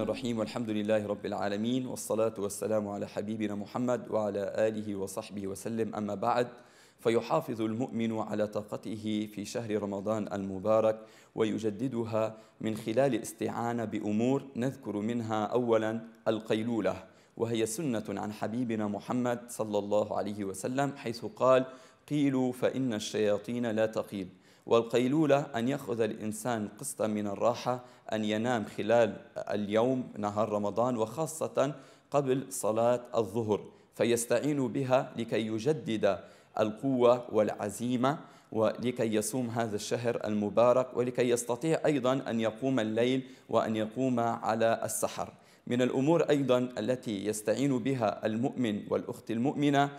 الرحيم والحمد لله رب العالمين والصلاة والسلام على حبيبنا محمد وعلى آله وصحبه وسلم. أما بعد فيحافظ المؤمن على طاقته في شهر رمضان المبارك ويجددها من خلال الاستعانة بأمور نذكر منها أولا القيلولة وهي سنة عن حبيبنا محمد صلى الله عليه وسلم حيث قال قيلوا فإن الشياطين لا تقيل. والقيلولة أن يأخذ الإنسان قسطا من الراحة أن ينام خلال اليوم نهار رمضان وخاصة قبل صلاة الظهر فيستعين بها لكي يجدد القوة والعزيمة ولكي يصوم هذا الشهر المبارك ولكي يستطيع أيضا أن يقوم الليل وأن يقوم على السحر. من الأمور أيضا التي يستعين بها المؤمن والأخت المؤمنة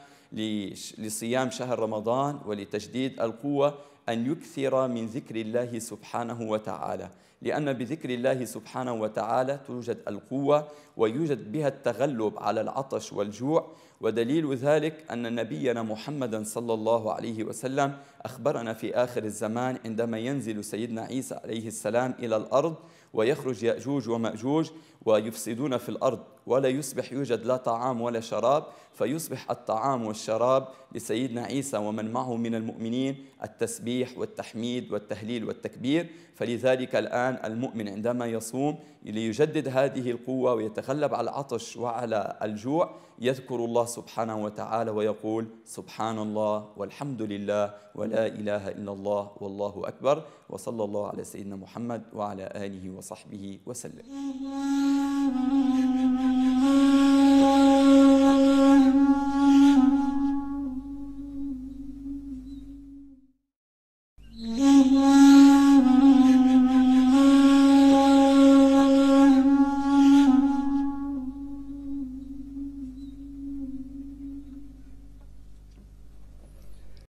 لصيام شهر رمضان ولتجديد القوة أن يكثر من ذكر الله سبحانه وتعالى. لأن بذكر الله سبحانه وتعالى توجد القوة ويوجد بها التغلب على العطش والجوع. ودليل ذلك أن نبينا محمدا صلى الله عليه وسلم أخبرنا في آخر الزمان عندما ينزل سيدنا عيسى عليه السلام إلى الأرض ويخرج يأجوج ومأجوج ويفسدون في الأرض. ولا يصبح يوجد لا طعام ولا شراب فيصبح الطعام والشراب لسيدنا عيسى ومن معه من المؤمنين التسبيح والتحميد والتهليل والتكبير. فلذلك الآن المؤمن عندما يصوم ليجدد هذه القوة ويتغلب على العطش وعلى الجوع يذكر الله سبحانه وتعالى ويقول سبحان الله والحمد لله ولا إله إلا الله والله أكبر. وصلى الله على سيدنا محمد وعلى آله وصحبه وسلم.